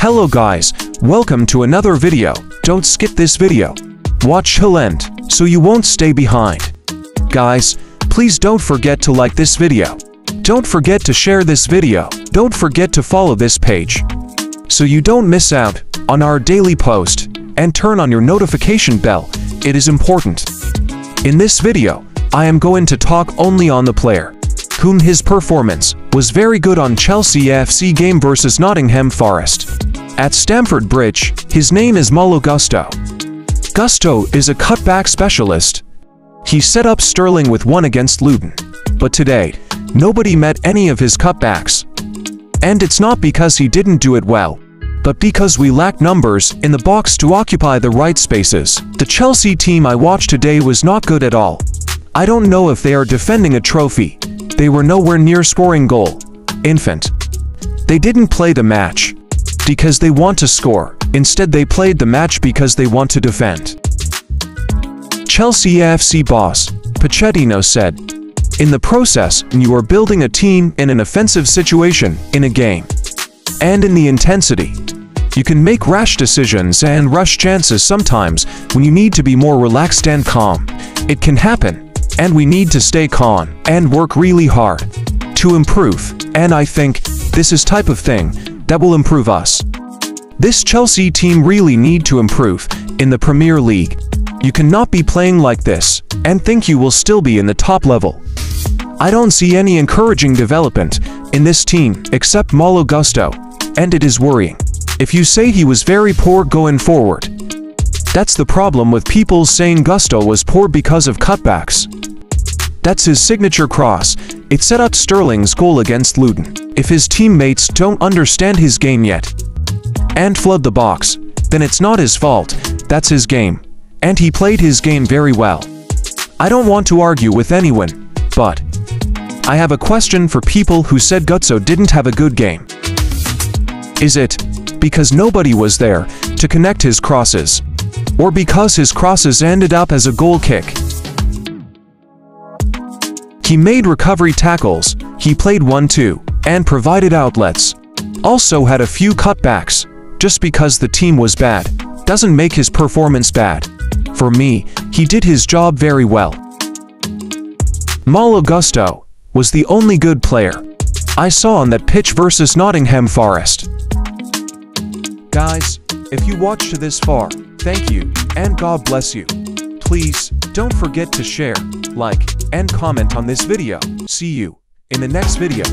Hello guys, welcome to another video. Don't skip this video. Watch till end, so you won't stay behind. Guys, please don't forget to like this video. Don't forget to share this video. Don't forget to follow this page. So you don't miss out on our daily post and turn on your notification bell. It is important. In this video, I am going to talk only on the player, whom his performance was very good on Chelsea FC game versus Nottingham Forest. At Stamford Bridge, his name is Malo Gusto. Gusto is a cutback specialist. He set up Sterling with one against Luton. But today, nobody met any of his cutbacks. And it's not because he didn't do it well, but because we lack numbers in the box to occupy the right spaces. The Chelsea team I watched today was not good at all. I don't know if they are defending a trophy. They were nowhere near scoring goal. Infant. They didn't play the match because they want to score. Instead they played the match because they want to defend. Chelsea AFC boss, Pochettino said, In the process, you are building a team in an offensive situation in a game. And in the intensity. You can make rash decisions and rush chances sometimes when you need to be more relaxed and calm. It can happen, and we need to stay calm and work really hard to improve, and I think this is type of thing that will improve us. This Chelsea team really need to improve in the Premier League. You cannot be playing like this and think you will still be in the top level. I don't see any encouraging development in this team except Malo Gusto, and it is worrying. If you say he was very poor going forward, that's the problem with people saying Gusto was poor because of cutbacks. That's his signature cross. It set up Sterling's goal against Luton. If his teammates don't understand his game yet and flood the box, then it's not his fault. That's his game. And he played his game very well. I don't want to argue with anyone, but I have a question for people who said Gusto didn't have a good game. Is it because nobody was there to connect his crosses? Or because his crosses ended up as a goal kick? He made recovery tackles, he played 1-2, and provided outlets. Also had a few cutbacks. Just because the team was bad, doesn't make his performance bad. For me, he did his job very well. Malo Gusto was the only good player I saw on that pitch versus Nottingham Forest. Guys, if you watched to this far, thank you, and God bless you. Please, don't forget to share, like, and comment on this video. See you in the next video.